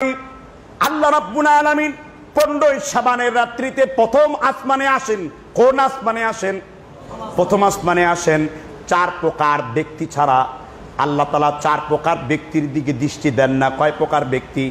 আল্লাহ রাব্বুল আলামিন পনেরোই সাবানের রাত্রিতে প্রথম আসমানে আসেন। কোন আসমানে আসেন? প্রথম আসমানে আসেন চার প্রকার ব্যক্তি ছাড়া। আল্লাহ তালা চার প্রকার ব্যক্তির দিকে দৃষ্টি দেন না। কয় প্রকার ব্যক্তি?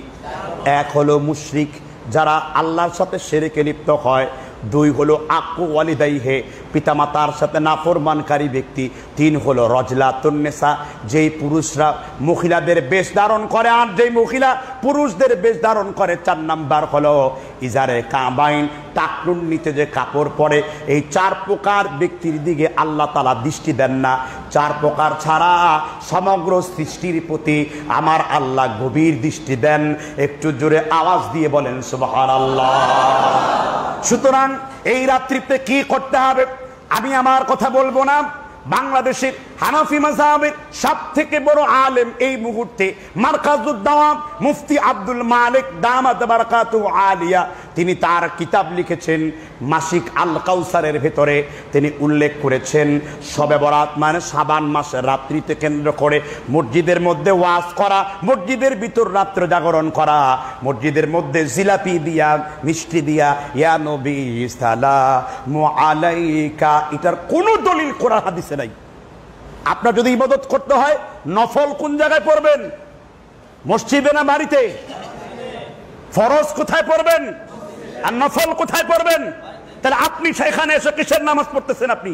এক হলো মুশরিক, যারা আল্লাহর সাথে সেরেকে লিপ্ত হয়। দুই হলো আকু ওয়ালিদাইহে পিতামাতার সাথে নাফরমানকারী ব্যক্তি। তিন হলো রজলা তন্নেসা যেই পুরুষরা মহিলাদের বেশ ধারণ করে আর যেই মহিলা পুরুষদের বেশ ধারণ করে, চার নাম্বার হলো ইজারে কাবাইন টাকনুন নিতে যে কাপড় পরে, এই চার প্রকার ব্যক্তির দিকে আল্লাহ তালা দৃষ্টি দেন না। চার প্রকার ছাড়া সমগ্র সৃষ্টির প্রতি আমার আল্লাহ গভীর দৃষ্টি দেন। একটু জোরে আওয়াজ দিয়ে বলেন সুবাহার আল্লাহ সুতরাং এই রাত্রিতে কি করতে হবে? আমি আমার কথা বলব না। বাংলাদেশের হানাফি মাজাবের সব থেকে বড় আলেম এই মুহূর্তে মার্কাজুদ্দাওয়াম মুফতি আব্দুল মালিক দামাত বারাকাতু আলিয়া। তিনি তার কিতাব লিখেছেন মাসিক আল কাউসারের ভেতরে। তিনি উল্লেখ করেছেন, সবে বরাত মানে সাবান মাসের রাত্রিতে কেন্দ্র করে মসজিদের মধ্যে ওয়াজ করা, মসজিদের ভিতর রাত্র জাগরণ করা, মসজিদের মধ্যে জিলাপি দিয়া, মিষ্টি দিয়া, ইয়া নবী সালামু আলাইকা এটার কোনো দলিল কোরআন হাদিসে নাই। আপনার যদি ইবাদত করতে হয়, নফল কোন জায়গায় পড়বেন? মসজিদে না বাড়িতে? ফরজ কোথায় পড়বেন? আর নফল কোথায় পড়বেন? তাহলে আপনি সেখানে এসে কিসের নামাজ পড়তেছেন আপনি?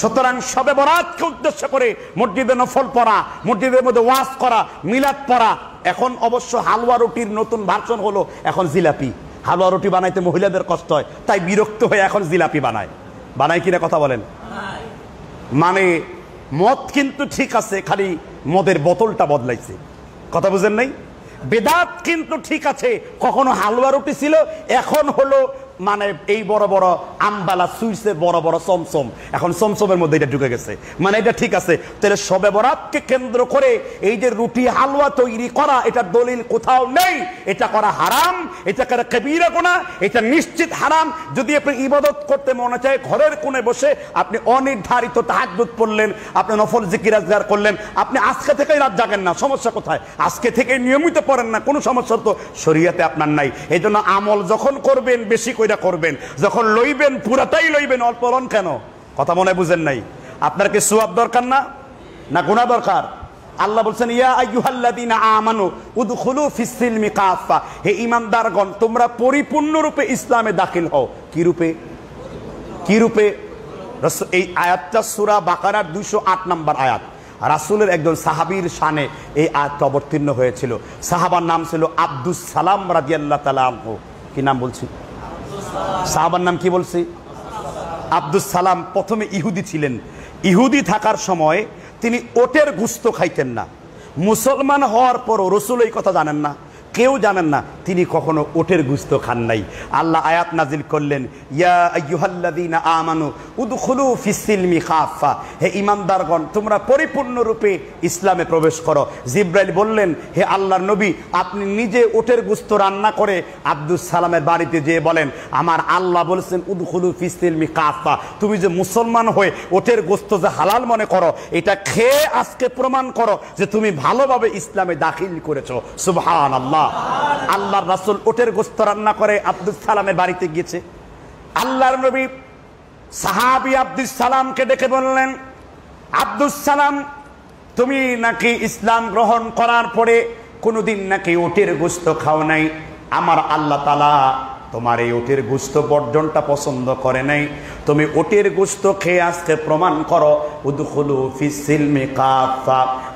সুতরাং সবে বরাতকে উদ্দেশ্য করে মসজিদে নফল পড়া, মসজিদের মধ্যে ওয়াজ করা, মিলাদ পড়া। এখন অবশ্য হালুয়া রুটির নতুন ভার্সন হলো এখন জিলাপি। হালুয়া রুটি বানাইতে মহিলাদের কষ্ট হয়, তাই বিরক্ত হয়ে এখন জিলাপি বানায়। বানায় কিনা কথা বলেন? মানে মদ কিন্তু ঠিক আছে, খালি মদের বোতলটা বদলাইছে। কথা বুঝেন নাই? বেদাত কিন্তু ঠিক আছে, কখনো হালুয়া রুটি ছিল, এখন হলো মানে এই বড় বড় আমবালা সুইসে বড় বড় চমচম। এখন চমচমের মধ্যে এটা ঢুকে গেছে। মানে এটা ঠিক আছে। তাহলে সবে বরাতকে কেন্দ্র করে এই যে রুটি হালুয়া তৈরি করা, এটা দলিল কোথাও নেই। এটা করা হারাম, এটা করা কবিরা গোনা, এটা নিশ্চিত হারাম। যদি আপনি ইবাদত করতে মনে চায়, ঘরের কোণে বসে আপনি অনির্ধারিত তাহাজ্জুদ পড়লেন, আপনি নফল জিকির আজগার করলেন, আপনি আজকে থেকেই রাত জাগেন না। সমস্যা কোথায়? আজকে থেকে নিয়মিত পড়েন না। কোনো সমস্যা তো শরীয়তে আপনার নাই। এই আমল যখন করবেন বেশি কইরা করবেন। যখন লইবেন, পুরাটাই লইবেন, অল্প লন কেন? কথা মনে বুঝেন নাই। আপনার কি সুয়াব দরকার না? না গুণা দরকার? আল্লাহ বলছেন, ইয়া আইয়ুহাল্লাযীনা আমানু উদখুলু ফিস সিলমি কাফা হে ঈমানদারগণ, তোমরা পরিপূর্ণরূপে ইসলামে দাখিল হও। কি রূপে? কি রূপে? এই আয়াতটা সূরা বাকারার 208 নম্বর আয়াত। রাসূলের একজন সাহাবীর শানে এই আয়াতটা অবতীর্ণ হয়েছিল। সাহাবার নাম ছিল আব্দুস সালাম রাদিয়াল্লাহু তাআলা কি নাম বলছি? সাহাবার নাম কি বলছি? আব্দুল সালাম প্রথমে ইহুদি ছিলেন। ইহুদি থাকার সময় তিনি ওটের গুস্ত খাইতেন না। মুসলমান হওয়ার পরও রসুল এই কথা জানেন না, কেউ জানেন না। তিনি কখনো ওটের গুস্ত খান নাই। আল্লাহ আয়াত নাজিল করলেন হে ঈমানদারগণ তোমরা পরিপূর্ণরূপে ইসলামে প্রবেশ করো। জিব্রাইল বললেন, হে আল্লাহর নবী, আপনি নিজে ওটের গুস্ত রান্না করে আব্দুস সালামের বাড়িতে যেয়ে বলেন, আমার আল্লাহ বলেছেন, উদখুলু ফিস-সিলমি কাফা তুমি যে মুসলমান হয়ে ওটের গোস্ত যে হালাল মনে করো, এটা খেয়ে আজকে প্রমাণ করো যে তুমি ভালোভাবে ইসলামে দাখিল করেছ। সুবহান আল্লাহ আল্লাহর রাসুল ওটের গোস্ত রান্না করে আব্দুল সালামের বাড়িতে গিয়েছে। আল্লাহর নবী সাহাবি আব্দুল সালামকে ডেকে বললেন আব্দুল সালাম, তুমি নাকি ইসলাম গ্রহণ করার পরে কোনোদিন নাকি ওটের গোস্ত খাও নাই? আমার আল্লাহ তালা তোমার এই ওটের গুস্ত বর্জনটা পছন্দ করে নাই। তুমি ওটের গুস্ত খেয়ে আজকে প্রমাণ করো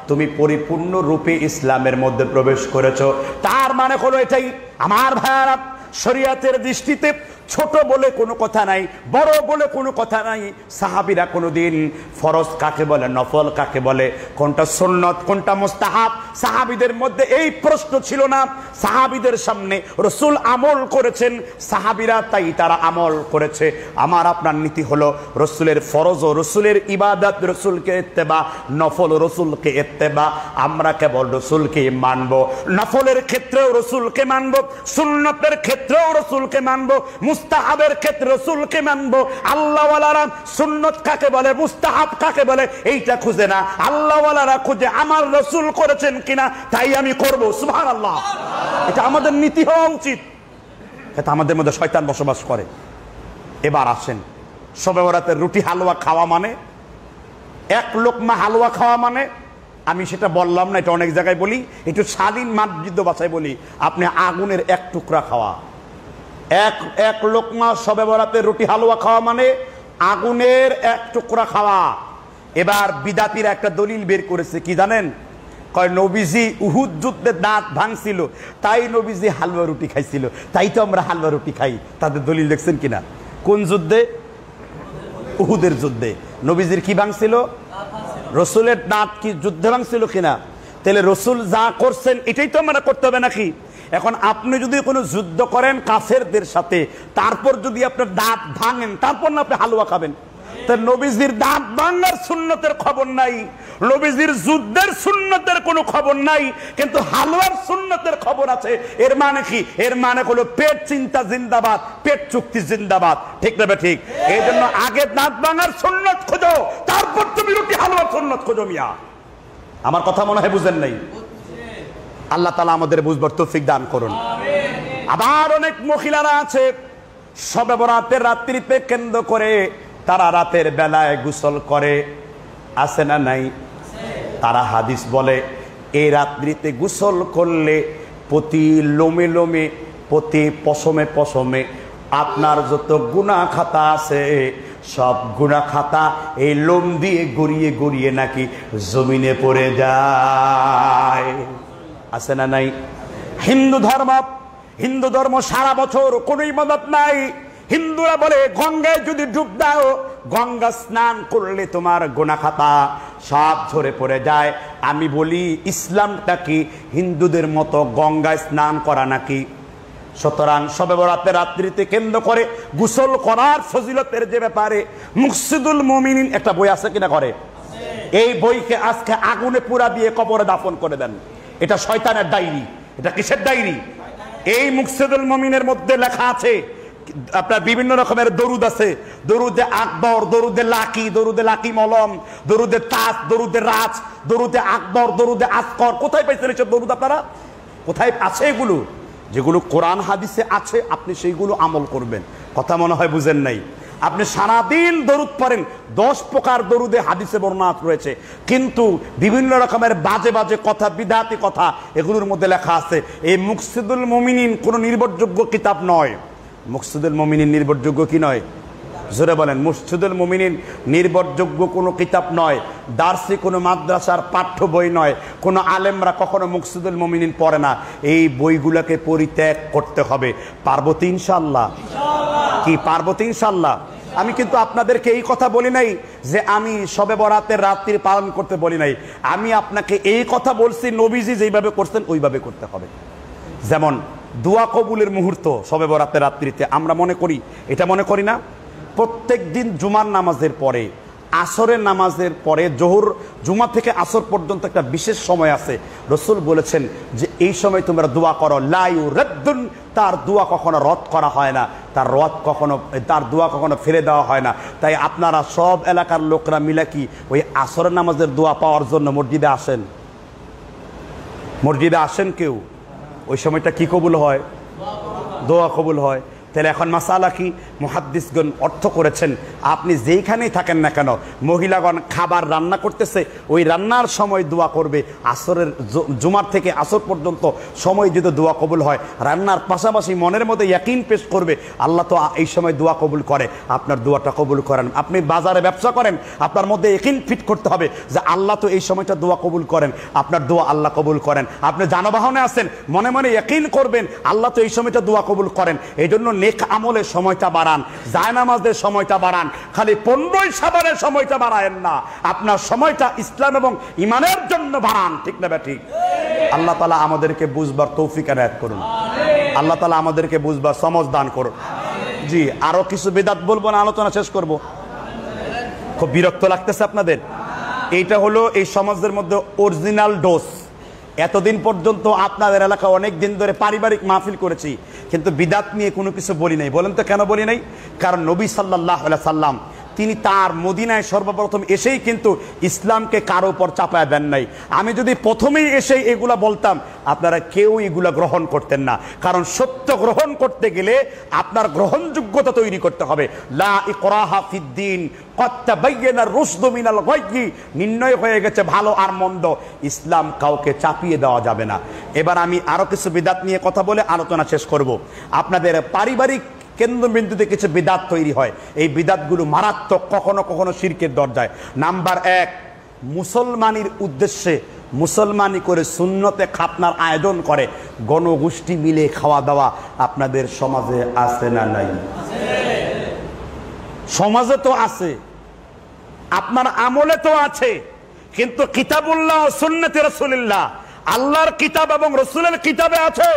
তুমি পরিপূর্ণ রূপে ইসলামের মধ্যে প্রবেশ করেছ। তার মানে হলো এটাই। আমার ভাইয়ারা, শরিয়াতের দৃষ্টিতে ছোট বলে কোনো কথা নাই, বড় বলে কোনো কথা নাই। সাহাবিরা কোনোদিন ফরজ কাকে বলে, নফল কাকে বলে, কোনটা সুন্নত, কোনটা মোস্তাহাব? সাহাবিদের মধ্যে এই প্রশ্ন ছিল না। সাহাবিদের সামনে রসুল আমল করেছেন, সাহাবিরা তাই তারা আমল করেছে। আমার, আপনার নীতি হলো রসুলের ফরজ ও রসুলের ইবাদত, রসুলকে এত্তেবা নফল রসুলকে এত্তেবা আমরা কেবল রসুলকে মানব। নফলের ক্ষেত্রেও রসুলকে মানব, সুন্নতের ক্ষেত্রেও রসুলকে মানব মুস্তাহাবের ক্ষেত্রে রসুলকে মানবো, আল্লাহওয়ালারা সুন্নত কাকে বলে, মুস্তাহাব কাকে বলে, এইটা খুঁজে না। আল্লাহওয়ালারা খুঁজে আমার রসুল করেছেন কিনা, তাই আমি করব। সুভান আল্লাহ এটা আমাদের নীতি হওয়া উচিত। এটা আমাদের মধ্যে শয়তান বসবাস করে। এবার আসেন। সবে ওরাতে রুটি হালুয়া খাওয়া মানে এক লোকমা হালুয়া খাওয়া মানে আমি সেটা বললাম না, এটা অনেক জায়গায় বলি, একটু স্বাধীন মানবৃদ্ধ বাসায় বলি, আপনি আগুনের এক টুকরা খাওয়া। এক এক লোকমা সবে বরাতে রুটি হালুয়া খাওয়া মানে আগুনের এক টুকরা খাওয়া। এবার বিদাতির একটা দলিল বের করেছে, কি জানেন? কয়, নবীজি উহুদ যুদ্ধে দাঁত ভাঙছিল, তাই নবীজি হালুয়া রুটি খাইছিল, তাই তো আমরা হালুয়া রুটি খাই। তাদের দলিল দেখছেন কিনা? কোন যুদ্ধে? উহুদের যুদ্ধে। নবীজির কি ভাঙছিল? রসুলের দাঁত কি যুদ্ধে ভাঙছিল কিনা? তাহলে রসুল যা করছেন, এটাই তো আমরা করতে হবে নাকি? এখন আপনি যদি কোনো যুদ্ধ করেন কাফেরদের সাথে, তারপর যদি আপনার দাঁত ভাঙেন, তারপর না আপনি হালুয়া খাবেন। নবীজির দাঁত ভাঙার সুন্নতের খবর নাই, নবীজির যুদ্ধের সুন্নতের কোনো খবর নাই, কিন্তু হালুয়ার সুন্নতের খবর আছে। এর মানে কি? এর মানে হলো পেট চিন্তা জিন্দাবাদ, পেট চুক্তি জিন্দাবাদ। ঠিক না ঠিক? এই জন্য আগে দাঁত ভাঙার সুন্নত খোঁজো, তারপর তুমি রুটি হালুয়ার সুন্নত খোঁজো মিয়া। আমার কথা মনে হয় বুঝেন নাই। আল্লাহ তালা আমাদের বুঝবার তৌফিক দান করুন। আবার অনেক মহিলারা আছে সবে বরাতের রাত্রিতে কেন্দ্র করে তারা রাতের বেলায় গোসল করে। আছে না নাই? তারা হাদিস বলে এই রাত্রিতে গোসল করলে প্রতি লোমে লোমে প্রতি পশমে পশমে আপনার যত গুণা খাতা আছে সব গুণা খাতা এই লোম দিয়ে গড়িয়ে গড়িয়ে নাকি জমিনে পড়ে যায়। আছে না নাই? হিন্দু ধর্ম হিন্দু ধর্ম সারা বছর কোনো ইবাদত নাই। হিন্দুরা বলে, গঙ্গায় যদি ডুব দাও, গঙ্গা স্নান করলে তোমার গোনা খাতা সব ঝরে পড়ে যায়। আমি বলি, ইসলামটা কি? হিন্দুদের মতো গঙ্গায় স্নান করা নাকি? সুতরাং সবে বরাতে রাত্রিতে কেন্দ্র করে গোসল করার ফজিলতের যে ব্যাপারে মুকসিদুল মমিনিন একটা বই আছে কিনা করে? এই বইকে আজকে আগুনে পুরা দিয়ে কবরে দাফন করে দেন। এটা শয়তানের ডায়েরি। এটা কিসের ডায়েরি? এই মুকসিদুল মমিনের মধ্যে লেখা আছে, আপনার বিভিন্ন রকমের দরুদ আছে। দরুদে আকবর, দরুদে লাকি দরুদে লাকি মলম, দরুদে তাস, দরুদে রাজ, দরুদে আকবর, দরুদে আসকর। কোথায় পাইছেন এসব দরুদ আপনারা? কোথায় আছে এগুলো? যেগুলো কোরআন হাদিসে আছে, আপনি সেইগুলো আমল করবেন। কথা মনে হয় বুঝেন নাই। আপনি সারাদিন দরুদ পড়েন, দশ প্রকার দরুদে হাদিসে বর্ণনা রয়েছে। কিন্তু বিভিন্ন রকমের বাজে বাজে কথা বিধাতি কথা, এগুলোর মধ্যে লেখা আছে, এই মুকসিদুল মমিনিন কোনো নির্ভরযোগ্য কিতাব নয়। মুকসিদুল মমিনিন নির্ভরযোগ্য কি নয়? জোরে বলেন মুর্শিদুল মুমিনিন নির্ভরযোগ্য কোনো কিতাব নয়। দার্সি কোনো মাদ্রাসার পাঠ্য বই নয়। কোনো আলেমরা কখনো মুকসিদুল মুমিনিন পড়ে না। এই বইগুলোকে পরিত্যাগ করতে হবে। পার্বতী ইনশাল্লাহ কি পার্বতী ইনশাল্লাহ আমি কিন্তু আপনাদেরকে এই কথা বলি নাই যে আমি সবে বরাতের রাত্রি পালন করতে বলি নাই। আমি আপনাকে এই কথা বলছি, নবীজি যেইভাবে করছেন, ওইভাবে করতে হবে। যেমন, দোয়া কবুলের মুহূর্ত সবে বরাতের রাত্রিতে আমরা মনে করি। এটা মনে করি না? প্রত্যেক দিন জুমার নামাজের পরে, আসরের নামাজের পরে, জোহর, জুমা থেকে আসর পর্যন্ত একটা বিশেষ সময় আছে। রসুল বলেছেন যে, এই সময় তোমরা দোয়া করো লাইউ রদ্দুন তার দোয়া কখনো রদ করা হয় না। তার রদ কখনো, তার দোয়া কখনো ফেলে দেওয়া হয় না। তাই আপনারা সব এলাকার লোকরা মিলে কি ওই আসর নামাজের দোয়া পাওয়ার জন্য মসজিদে আসেন? মসজিদে আসেন কেউ? ওই সময়টা কি কবুল হয়? দোয়া কবুল হয়। তাহলে এখন মাসালা কি? মুহাদ্দিসগণ অর্থ করেছেন, আপনি যেইখানেই থাকেন না কেন, মহিলাগণ খাবার রান্না করতেছে, ওই রান্নার সময় দোয়া করবে, আসরের জুমার থেকে আসর পর্যন্ত সময় যদি দোয়া কবুল হয়, রান্নার পাশাপাশি মনের মধ্যে ইয়াকিন পেশ করবে, আল্লাহ তো এই সময় দোয়া কবুল করে, আপনার দোয়াটা কবুল করেন। আপনি বাজারে ব্যবসা করেন, আপনার মধ্যে ইয়াকিন ফিট করতে হবে যে আল্লাহ তো এই সময়টা দোয়া কবুল করেন, আপনার দোয়া আল্লাহ কবুল করেন। আপনি যানবাহনে আছেন, মনে মনে ইয়াকিন করবেন, আল্লাহ তো এই সময়টা দোয়া কবুল করেন। এই জন্য নেক আমলের সময়টা বাড়ান, জায়নামাজের সময়টা বাড়ান, খালি পনেরোই সাবানের সময়টা বাড়ায়েন না। আপনার সময়টা ইসলাম এবং ইমানের জন্য বাড়ান, ঠিক না ঠিক আল্লাহ তালা আমাদেরকে বুঝবার তৌফিক এনায়ত করুন। আল্লাহ তালা আমাদেরকে বুঝবার সমজ দান করুন। জি, আরও কিছু বেদাত বলব না, আলোচনা শেষ করব? খুব বিরক্ত লাগতেছে আপনাদের। এইটা হলো এই সমাজের মধ্যে অরিজিনাল ডোজ এতদিন পর্যন্ত আপনাদের এলাকা অনেক দিন ধরে পারিবারিক মাহফিল করেছি, কিন্তু বিদাত নিয়ে কোনো কিছু বলি নাই। বলেন তো কেন বলি নাই? কারণ নবী সাল্লাহ সাল্লাম তিনি তার মদিনায় সর্বপ্রথম এসেই কিন্তু ইসলামকে কারও উপর চাপায় দেন নাই। আমি যদি প্রথমেই এসেই এগুলা বলতাম, আপনারা কেউ এগুলা গ্রহণ করতেন না। কারণ সত্য গ্রহণ করতে গেলে আপনার গ্রহণযোগ্যতা তৈরি করতে হবে। লা নির্ণয় হয়ে গেছে ভালো আর মন্দ। ইসলাম কাউকে চাপিয়ে দেওয়া যাবে না। এবার আমি আরও কিছু বিদাত নিয়ে কথা বলে আলোচনা শেষ করব। আপনাদের পারিবারিক কেন্দ্রবিন্দুতে কিছু বিদাত তৈরি হয়। এই বিদাতগুলো মারাত্মক, কখনো কখনো শিরকের দরজায়। নাম্বার এক, মুসলমানির উদ্দেশ্যে মুসলমানি করে শূন্যতে খাপনার আয়োজন করে। গণগোষ্ঠী মিলে খাওয়া দাওয়া আপনাদের সমাজে আছে না নাই? সমাজে তো আছে, আপনার আমলে তো আছে, কিন্তু কিতাবুল্লাহ সুন্নতি রসুলিল্লাহ, আল্লাহর কিতাব এবং রসুলের কিতাবে আছে।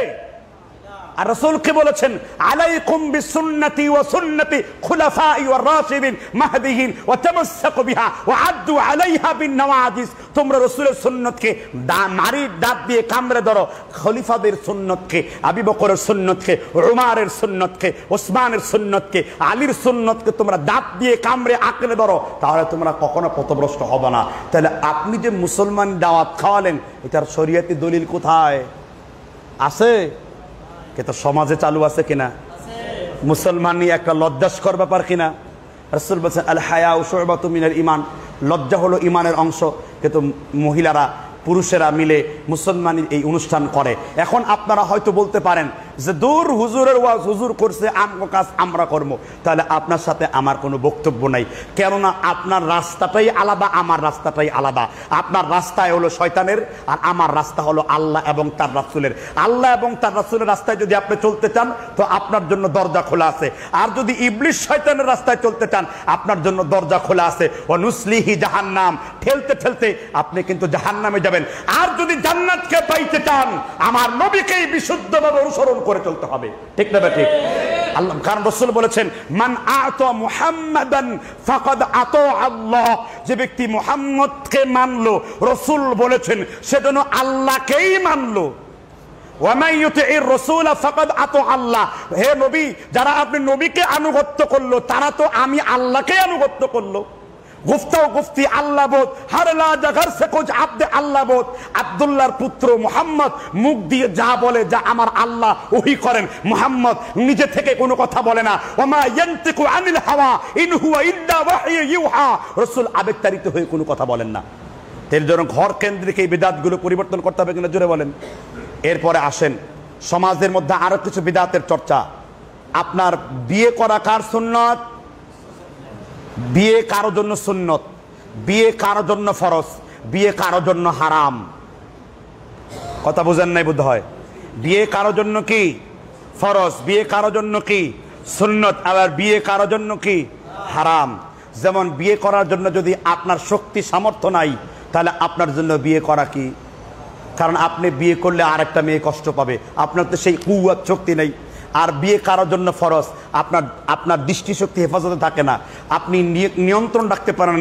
আর রসুলকে বলেছেন? আলাইকুম বিসুন্নতি ওয়া সুন্নতি খুলাফাই ওয়া রাশিদিন মাহদিহিন ওয়া তামাসসাকু বিহা ওয়া আদ্দু আলাইহা বিন নওয়াজিস তোমরা রসুলের সুন্নতকে মারির দাঁত দিয়ে কামড়ে ধরো। খলিফাদের সুন্নতকে, আবি বকরের সুন্নতকে, উমারের সুন্নতকে, ওসমানের সুন্নতকে, আলীর সুন্নতকে তোমরা দাঁত দিয়ে কামড়ে আঁকড়ে ধরো। তাহলে তোমরা কখনো পথভ্রষ্ট হবে না। তাহলে আপনি যে মুসলমান দাওয়াত খাওয়ালেন, এটার শরীয়তি দলিল কোথায়? আছে? কিন্তু সমাজে চালু আছে কিনা? মুসলমান একটা লজ্জাস্কর ব্যাপার কিনা? রসুল বলছেন, আল হায়া উসবাত তুমিনের ইমান লজ্জা হলো ইমানের অংশ। কিন্তু মহিলারা পুরুষেরা মিলে মুসলমানি এই অনুষ্ঠান করে। এখন আপনারা হয়তো বলতে পারেন যে, দূর হুজুরের ওয়াজ হুজুর করছে কাজ আমরা করব। তাহলে আপনার সাথে আমার কোনো বক্তব্য নাই। কেননা আপনার রাস্তাটাই আলাদা, আমার রাস্তাটাই আলাদা। আপনার রাস্তায় হলো শয়তানের, আর আমার রাস্তা হলো আল্লাহ এবং তার রাসুলের। আল্লাহ এবং তার রাসুলের রাস্তায় যদি আপনি চলতে চান, তো আপনার জন্য দরজা খোলা আছে। আর যদি ইবলিশ শয়তানের রাস্তায় চলতে চান, আপনার জন্য দরজা খোলা আছে। ও নুসলিহি জাহান্নাম। ঠেলতে ঠেলতে আপনি কিন্তু জাহান্নামে যাবেন। আর যদি জান্নাতকে পাইতে চান, আমার নবীকেই বিশুদ্ধভাবে অনুসরণ করে চলতে হবে। ঠিক না ঠিক আল্লাহ, কারণ রসুল বলেছেন, মান আত মুহাম্মাদান ফাকাদ আত আল্লাহ। যে ব্যক্তি মুহাম্মদকে মানলো, রসুল বলেছেন সেজন্য আল্লাহকেই মানলো। হে নবী, যারা আপনি নবীকে আনুগত্য করল, তারা তো আমি আল্লাহকে আনুগত্য করল। গুফতা গুফতি আল্লাহ বোধ হারলা জাগার সে কোচ আব্দে আল্লাহ বোধ আব্দুল্লাহর পুত্র মোহাম্মদ মুখ দিয়ে যা বলে, যা আমার আল্লাহ ওহি করেন। মোহাম্মদ নিজে থেকে কোনো কথা বলে না। ওমা ইয়ান্তিকু আনিল হাওয়া, ইন হুয়া ইল্লা ওয়াহয়ু ইউহা। রাসূল আবেগতাড়িত হয়ে কোনো কথা বলেন না। এর জন্য ঘর কেন্দ্রিক এই বিদাতগুলো পরিবর্তন করতে হবে কিনা জোরে বলেন। এরপরে আসেন, সমাজের মধ্যে আরও কিছু বিদাতের চর্চা। আপনার বিয়ে করা কার সুন্নত? বিয়ে কারও জন্য সুন্নত, বিয়ে কারও জন্য ফরজ, বিয়ে কারও জন্য হারাম। কথা বুঝেন নাই বোধ হয় বিয়ে কারও জন্য কি? ফরজ। বিয়ে কারও জন্য কি? সুন্নত। আবার বিয়ে কারও জন্য কি? হারাম। যেমন বিয়ে করার জন্য যদি আপনার শক্তি সামর্থ্য নাই, তাহলে আপনার জন্য বিয়ে করা কি? কারণ আপনি বিয়ে করলে আরেকটা মেয়ে কষ্ট পাবে। আপনার তো সেই কুয়াত শক্তি নেই। আর বিয়ে কারোর জন্য ফরজ? আপনার আপনার দৃষ্টিশক্তি হেফাজতে থাকে না। আপনি নিয়ন্ত্রণ রাখতে পারেন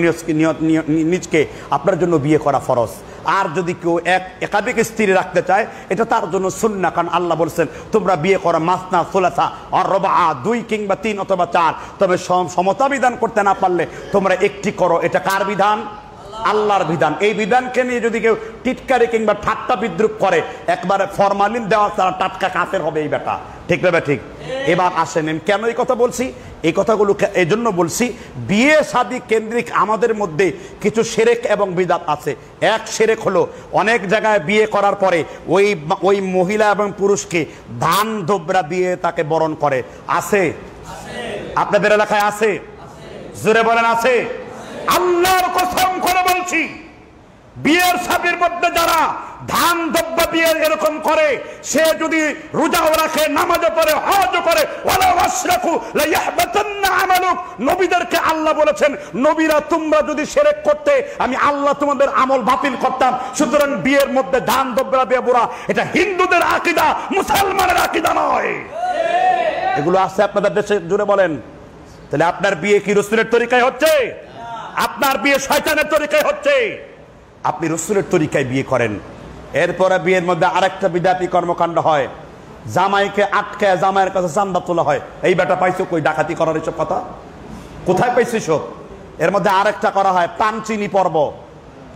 নিজকে। আপনার জন্য বিয়ে করা ফরজ। আর যদি কেউ এক একাধিক স্ত্রী রাখতে চায়, এটা তার জন্য সুন্না কারণ আল্লাহ বলছেন, তোমরা বিয়ে করো মাসনা, সোলাসা আর রবা দুই কিংবা তিন অথবা চার। তবে সমতা বিধান করতে না পারলে তোমরা একটি করো। এটা কার বিধান? আল্লাহর বিধান। এই বিধানকে নিয়ে যদি কেউ টিটকারি কিংবা ঠাট্টা বিদ্রুপ করে, একবারে ফরমালিন দেওয়া তারা টাটকা কাঁচের হবে এই বেটা ঠিক না ঠিক। এবার আসেন কেন এই কথা বলছি? এই কথাগুলো এই জন্য বলছি, বিয়ে শাদী কেন্দ্রিক আমাদের মধ্যে কিছু সেরেক এবং বিদাত আছে। এক সেরেক হলো, অনেক জায়গায় বিয়ে করার পরে ওই ওই মহিলা এবং পুরুষকে ধান ধোবরা দিয়ে তাকে বরণ করে। আছে? আপনাদের এলাকায় আছে? জোরে বলেন, আছে? আল্লাহর কসম করে বলছি, বিয়ের সাবির মধ্যে যারা ধান দ্রব্য দিয়ে এরকম করে, সে যদি রোজাও রাখে, নামাজও পড়ে, হজও করে নবীদেরকে আল্লাহ বলেছেন, নবীরা তোমরা যদি সেরেক করতে, আমি আল্লাহ তোমাদের আমল বাতিল করতাম। সুতরাং বিয়ের মধ্যে ধান দ্রব্য দিয়ে বুড়া, এটা হিন্দুদের আকিদা, মুসলমানের আকিদা নয়। এগুলো আছে আপনাদের দেশে জুড়ে বলেন। তাহলে আপনার বিয়ে কি রসুলের তরিকায় হচ্ছে? আপনার বিয়ে শয়তানের তরিকায় হচ্ছে। আপনি রসুলের তরিকায় বিয়ে করেন। এরপরে বিয়ের মধ্যে আরেকটা বিদাতি কর্মকাণ্ড হয়। জামাইকে আটকে জামাইয়ের কাছে চান্দা তোলা হয়। এই বেটা পাইছো কই? ডাকাতি করার এসব কথা? কোথায় পাইছিস সব এর মধ্যে আরেকটা করা হয়, পানচিনি পর্ব।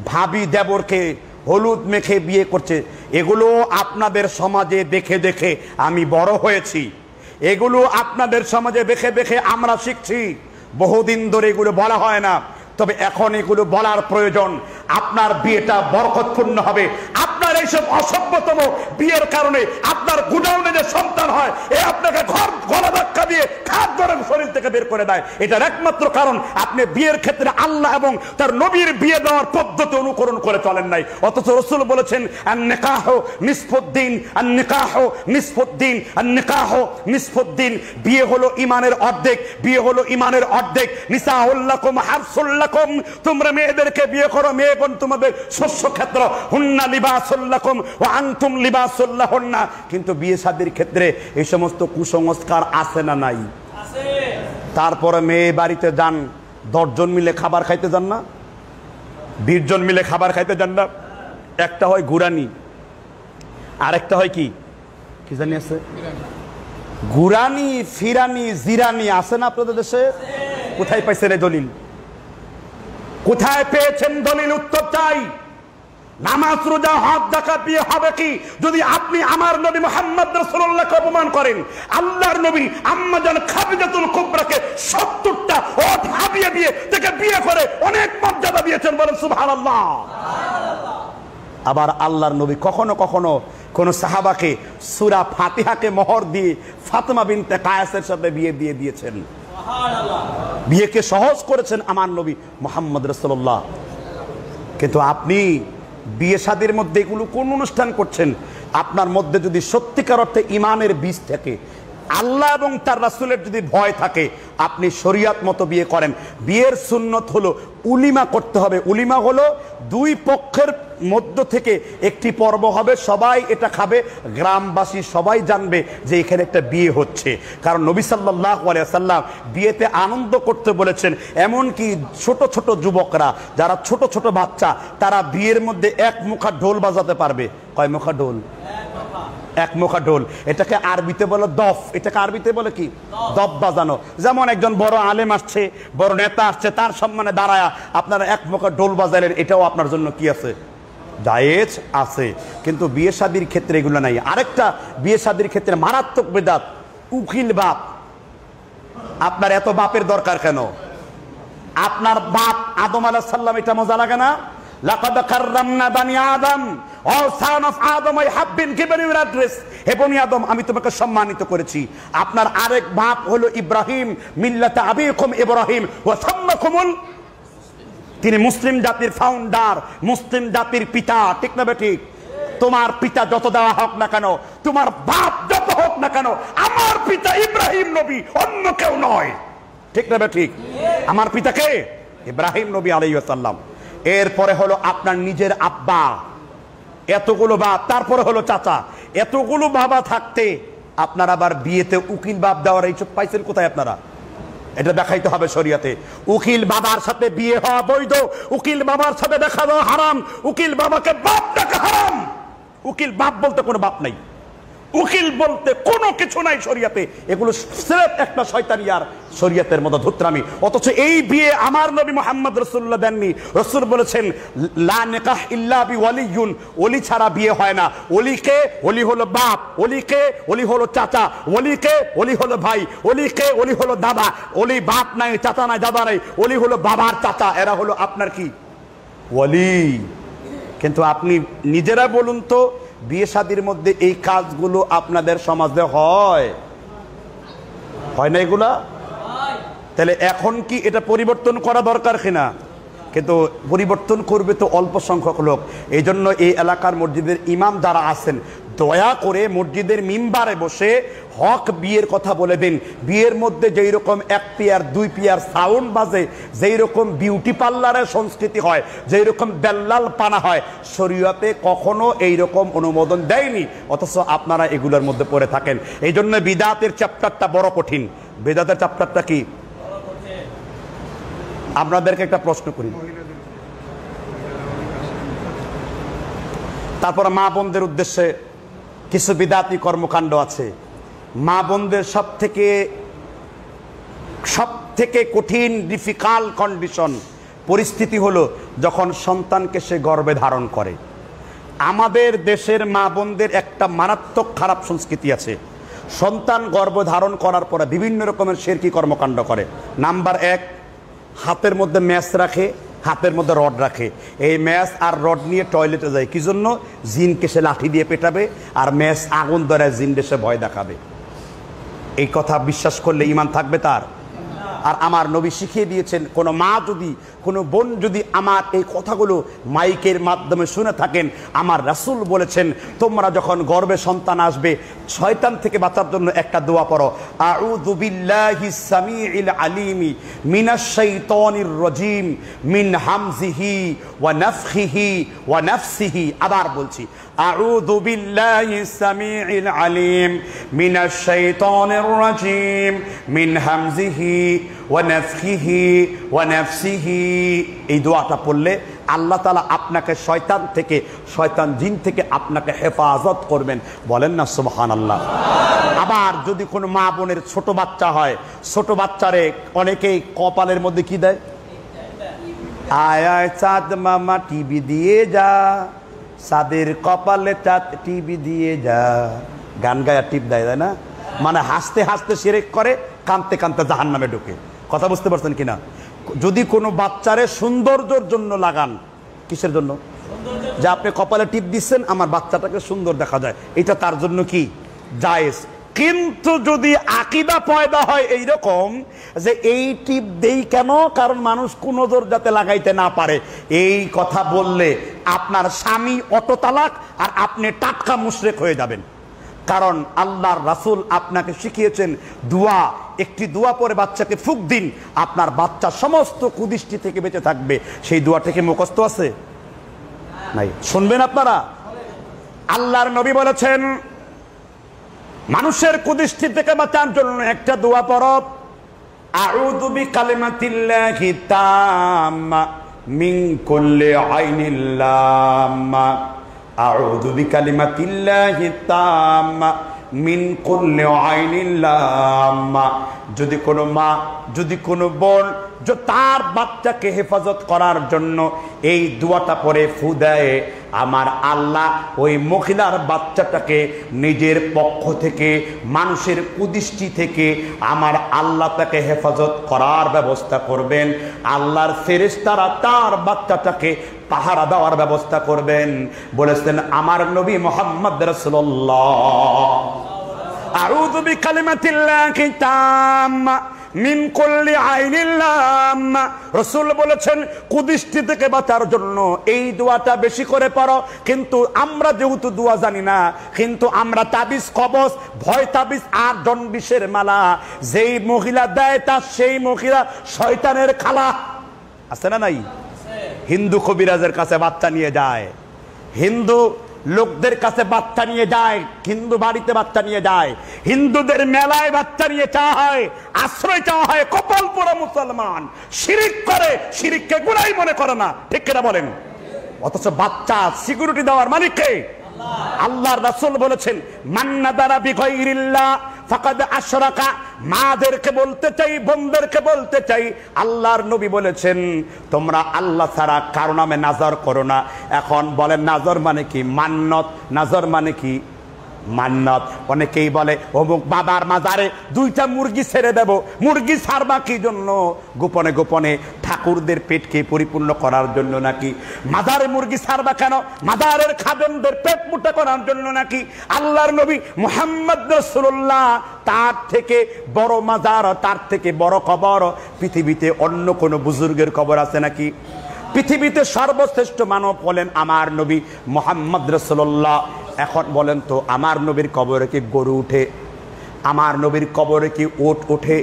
ভাবি দেবরকে হলুদ মেখে বিয়ে করছে। এগুলো আপনাদের সমাজে দেখে দেখে আমি বড় হয়েছি। এগুলো আপনাদের সমাজে দেখে দেখে আমরা শিখছি। বহুদিন ধরে এগুলো বলা হয় না। তবে এখন এগুলো বলার প্রয়োজন। আপনার বিয়েটা বরকতপূর্ণ হবে। এইসব অসভ্যতম বিয়ের কারণে আপনার গুডাউনে যে সন্তান হয়, এ আপনাকে ঘর গলা ধাক্কা দিয়ে খাট ধরে শরীর থেকে বের করে দেয়। এটার একমাত্র কারণ, আপনি বিয়ের ক্ষেত্রে আল্লাহ এবং তার নবীর বিয়ে দেওয়ার পদ্ধতি অনুকরণ করে চলেন নাই। অথচ রসুল বলেছেন নিকাহ নিষ্পদ্দিন নিকাহ নিষ্পদ্দিন নিকাহ নিষ্পদ্দিন বিয়ে হলো ইমানের অর্ধেক, বিয়ে হলো ইমানের অর্ধেক। নিসাউল্লাকুম হারসুল্লাকুম তোমরা মেয়েদেরকে বিয়ে করো মেয়েগণ তোমাদের শস্য ক্ষেত্র। হুন্না লিবাসুল্লাকুম ও আনতুম লিবাসুল্লাহুন্না কিন্তু বিয়ে শাদীর ক্ষেত্রে এই সমস্ত কুসংস্কার আছে না নাই? তারপরে মেয়ে বাড়িতে যান দশজন মিলে খাবার খাইতে যান না বিশ জন মিলে খাবার খাইতে যান না। একটা হয় গুরানি আরেকটা হয় কি? কি জানি আছে? গুরানি ফিরানি জিরানি আছে না আপনাদের দেশে? কোথায় পাইছেন এই দলিল? কোথায় পেয়েছেন দলিল উত্তর চাই? নামাজ রোজা হাত দেখা বিয়ে হবে কি? যদি আপনি আমার নবী মোহাম্মদ রসুল্লাহকে অপমান করেন আল্লাহর নবী আম্মাজান খাবিজাতুল কুবরাকে সত্তরটা ওট হাবিয়ে দিয়ে তাকে বিয়ে করে অনেক মর্যাদা দিয়েছেন বলেন সুভান আল্লাহ আবার আল্লাহর নবী কখনো কখনো কোন সাহাবাকে সুরা ফাতিহাকে মোহর দিয়ে ফাতেমা বিনতে কায়াসের সাথে বিয়ে দিয়ে দিয়েছেন। বিয়েকে সহজ করেছেন আমার নবী মোহাম্মদ রসুল্লাহ কিন্তু আপনি বিয়ে শাদির মধ্যে এগুলো কোন অনুষ্ঠান করছেন? আপনার মধ্যে যদি সত্যিকার অর্থে ইমানের বীজ থাকে, আল্লাহ এবং তার রাসুলের যদি ভয় থাকে, আপনি শরিয়াত মতো বিয়ে করেন। বিয়ের সুন্নত হলো উলিমা করতে হবে। উলিমা হলো দুই পক্ষের মধ্য থেকে একটি পর্ব হবে। সবাই এটা খাবে। গ্রামবাসী সবাই জানবে যে এখানে একটা বিয়ে হচ্ছে। কারণ নবী সাল্লাহ সাল্লাম বিয়েতে আনন্দ করতে বলেছেন, এমনকি ছোট ছোট যুবকরা, যারা ছোট ছোট বাচ্চা, তারা বিয়ের মধ্যে এক মুখা ঢোল বাজাতে পারবে। কয় মুখা ঢোল? এক মুখা ঢোল। এটাকে আরবিতে বলে দফ। এটাকে আরবিতে বলে কি? দফ বাজানো। যেমন একজন বড় আলেম আসছে, বড় নেতা আসছে, তার সম্মানে দাঁড়ায় আপনারা এক মুখা ঢোল বাজালেন, এটাও আপনার জন্য কি আছে? জায়েজ আছে। কিন্তু বিয়ে শাদির ক্ষেত্রে এগুলো নাই। আরেকটা বিয়ে শাদির ক্ষেত্রে মারাত্মক বেদাত, উকিল বাপ। আপনার এত বাপের দরকার কেন? আপনার বাপ আদম আলাহ সাল্লাম এটা মজা লাগে না? আমি তোমাকে সম্মানিত করেছি। আপনার আরেক বাপ হলো ইব্রাহিম, মিল্লাতা আবিকুম ইব্রাহিম। সাম্মাকুমুল তিনি মুসলিম জাতির ফাউন্ডার মুসলিম জাতির পিতা, ঠিক না ঠিক? তোমার পিতা যত দেওয়া হোক না কেন, তোমার বাপ যত হোক না কেন, আমার পিতা ইব্রাহিম নবী, অন্য কেউ নয়। ঠিক না ঠিক? আমার পিতা কে? ইব্রাহিম নবী আলাইসাল্লাম এরপরে হলো আপনার নিজের আব্বা। এতগুলো বাপ, তারপরে হলো চাচা। এতগুলো বাবা থাকতে আপনার আবার বিয়েতে উকিল বাপ দেওয়ার এইসব পাইছেন কোথায় আপনারা? এটা দেখাইতে হবে শরিয়াতে। উকিল বাবার সাথে বিয়ে হওয়া বৈধ, উকিল বাবার সাথে দেখা দেওয়া হারাম, উকিল বাবাকে বাপ ডাকা হারাম। উকিল বাপ বলতে কোনো বাপ নাই। উকিল বলতে কোনো কিছু নাই শরিয়াতে। এগুলো স্রেফ একটা শয়তানিয়ার শরিয়াতের মতো ধুত্রামি। অথচ এই বিয়ে আমার নবী মোহাম্মদ রসুল্লাহ দেননি। রসুল বলেছেন, লা নেকাহ ইল্লা বি ওয়ালিয়ুন ওলি ছাড়া বিয়ে হয় না। ওলিকে ওলি হলো বাপ, ওলিকে ওলি হলো চাচা, ওলিকে ওলি হলো ভাই, ওলিকে ওলি হলো দাদা। ওলি বাপ নাই, চাচা নাই, দাদা নাই, ওলি হলো বাবার চাচা। এরা হলো আপনার কি? ওলি। কিন্তু আপনি নিজেরা বলুন তো বিয়ে শাদির মধ্যে এই কাজগুলো আপনাদের সমাজে হয়। হয় না এগুলা? তাহলে এখন কি এটা পরিবর্তন করা দরকার কিনা? কিন্তু পরিবর্তন করবে তো অল্প সংখ্যক লোক। এই জন্য এই এলাকার মসজিদের ইমাম যারা আছেন দয়া করে মসজিদের মিম্বারে বসে হক বিয়ের কথা বলে দিন। বিয়ের মধ্যে যেই রকম এক পিয়ার, দুই পিয়ার সাউন্ড বাজে যেই রকম বিউটি পার্লারের সংস্কৃতি হয় যেই রকম বেল্লাল পানা হয়, শরীয়তে কখনো এই রকম অনুমোদন দেয়নি, অথচ আপনারা এগুলোর মধ্যে পড়ে থাকেন। এই জন্য বিদাতের চ্যাপ্টারটা বড় কঠিন। বেদাতের চ্যাপ্টারটা কি? আপনাদেরকে একটা প্রশ্ন করি। তারপর মা বোনদের উদ্দেশ্যে কিছু বিদাতি কর্মকাণ্ড আছে। মা বোনদের সব থেকে সব থেকে কঠিন ডিফিকাল্ট কন্ডিশন পরিস্থিতি হলো যখন সন্তানকে সে গর্বে ধারণ করে। আমাদের দেশের মা বোনদের একটা মারাত্মক খারাপ সংস্কৃতি আছে। সন্তান গর্ভ ধারণ করার পরে বিভিন্ন রকমের শেরকি কর্মকাণ্ড করে। নাম্বার এক, হাতের মধ্যে ম্যাচ রাখে। হাতের মধ্যে রড রাখে। এই ম্যাচ আর রড নিয়ে টয়লেটে যায়। কি জন্য? জিনকে সে লাঠি দিয়ে পেটাবে আর ম্যাচ আগুন ধরে জিন সে ভয় দেখাবে। এই কথা বিশ্বাস করলে ইমান থাকবে তার। আর আমার নবী শিখিয়ে দিয়েছেন, কোনো মা যদি, কোনো বোন যদি আমার এই কথাগুলো মাইকের মাধ্যমে শুনে থাকেন, আমার রাসূল বলেছেন, তোমরা যখন গর্বে সন্তান আসবে, শয়তান থেকে বাঁচার জন্য একটা দোয়া পড়ো, আউযু বিল্লাহি সামিউল আলিমি মিনাশ শাইতানির রাজিম, মিন হামজিহি ওয়া নাফখিহি ওয়া নাফসিহি, আবার বলছি أعوذ بالله السميع العليم من الشيطان الرجيم من همزه ونفخه ونفسه এই দোয়াটা পড়লে আল্লাহ তালা আপনাকে শয়তান থেকে শয়তান জিন থেকে আপনাকে হেফাজত করবেন বলেন না সুবহান আল্লাহ আবার যদি কোনো মা বোনের ছোট বাচ্চা হয় ছোট বাচ্চারে অনেকেই কপালের মধ্যে কি দেয় আয় আয় চাঁদ মামা টিভি দিয়ে যা সাদের কপালে চাঁদ টিভি দিয়ে যা। গান গায়া টিপ দেয়, তাই না? মানে হাসতে হাসতে সেরেক করে কাঁদতে কানতে জাহান নামে ঢুকে। কথা বুঝতে পারছেন কিনা? যদি কোনো বাচ্চারে সৌন্দর্যর জন্য লাগান, কিসের জন্য? যে আপনি কপালে টিপ দিচ্ছেন, আমার বাচ্চাটাকে সুন্দর দেখা যায়। এটা তার জন্য কি? জায়েজ। কিন্তু যদি আকিদা পয়দা হয় এই রকম যে এই টিপ দেই কেন? কারণ মানুষ কুনজর যাতে লাগাইতে না পারে। এই কথা বললে আপনার স্বামী অটো তালাক আর আপনি টাটকা মুশরেক হয়ে যাবেন। কারণ আল্লাহর রাসূল আপনাকে শিখিয়েছেন, দোয়া, একটি দোয়া পরে বাচ্চাকে ফুক দিন। আপনার বাচ্চা সমস্ত কুদৃষ্টি থেকে বেঁচে থাকবে। সেই দোয়া থেকে মুখস্থ আছে? নাই। শুনবেন আপনারা? আল্লাহর নবী বলেছেন মানুষের কুদৃষ্টি থেকে বাঁচার জন্য একটা দোয়া পরব আউযু বিকালিমাতিল্লাহি তাম্মা মিন কুল্লি আইনিল লাম্মা আউযু বিকালিমাতিল্লাহি তাম্মা মিন আইনিল যদি কোনো মা, যদি কোনো বোন তার বাচ্চাকে হেফাজত করার জন্য এই দোয়াটা পরে ফু দেয়, আমার আল্লাহ ওই মহিলার বাচ্চাটাকে নিজের পক্ষ থেকে, মানুষের কুদৃষ্টি থেকে আমার আল্লাহ তাকে হেফাজত করার ব্যবস্থা করবেন। আল্লাহর ফেরেশতারা তার বাচ্চাটাকে পাহারা দেওয়ার ব্যবস্থা করবেন। বলেছেন, আমার নবী মোহাম্মদ রসুল্লাহ আউযু বিকালিমাতিল্লাহি তাম্মা মিন কুল্লি আইনিল্লাম রসুল বলেছেন, কুদৃষ্টি থেকে বাঁচার জন্য এই দোয়াটা বেশি করে পড়ো কিন্তু আমরা যেহেতু দোয়া জানি না, কিন্তু আমরা তাবিজ কবচ ভয় তাবিজ আর জন্ডিসের মালা। যেই মহিলা দেয় তার সেই মহিলা শয়তানের খালা। আছে না নাই? হিন্দু কবিরাজের কাছে বাচ্চা নিয়ে যায়। হিন্দু লোকদের কাছে বাচ্চা নিয়ে যায়, হিন্দু বাড়িতে বাচ্চা নিয়ে যায়, হিন্দুদের মেলায় বাচ্চা নিয়ে চাওয়া হয়, আশ্রয় চাওয়া হয়, কপাল পোড়া মুসলমান, শিরিক করে, শিরিককে গুণাই মনে করে না, ঠিক কিনা বলেন? অথচ বাচ্চা সিকিউরিটি দেওয়ার মালিককে আল্লাহর রাসুল বলেছেন মান্না দ্বারা বিগয়রিল্লাহ ফাকাদ আশরাকা, মাদেরকে বলতে চাই, বোনদেরকে বলতে চাই। আল্লাহর নবী বলেছেন, তোমরা আল্লাহ ছাড়া কারও নামে নাজর করো না। এখন বলেন, নাজর মানে কি? মান্নত। নাজর মানে কি? মান্নত। অনেকেই বলে, অমুক বাবার মাজারে দুইটা মুরগি ছেড়ে দেব। মুরগি ছাড়বা কি জন্য? গোপনে গোপনে ঠাকুরদের পেটকে পরিপূর্ণ করার জন্য নাকি? মাজারে মুরগি ছাড়বা কেন? মাজারের খাদেমদের পেট মুটা করার জন্য নাকি? আল্লাহর নবী মোহাম্মদ রসুল্লাহ তার থেকে বড় মাজার, তার থেকে বড় কবর, পৃথিবীতে অন্য কোনো বুজুর্গের কবর আছে নাকি? পৃথিবীতে সর্বশ্রেষ্ঠ মানব হলেন আমার নবী মোহাম্মদ রসুল্লাহ এখন বলেন তো, আমার নবীর কবরে কি গরু উঠে? আমার নবীর কবরে কি ওট ওঠে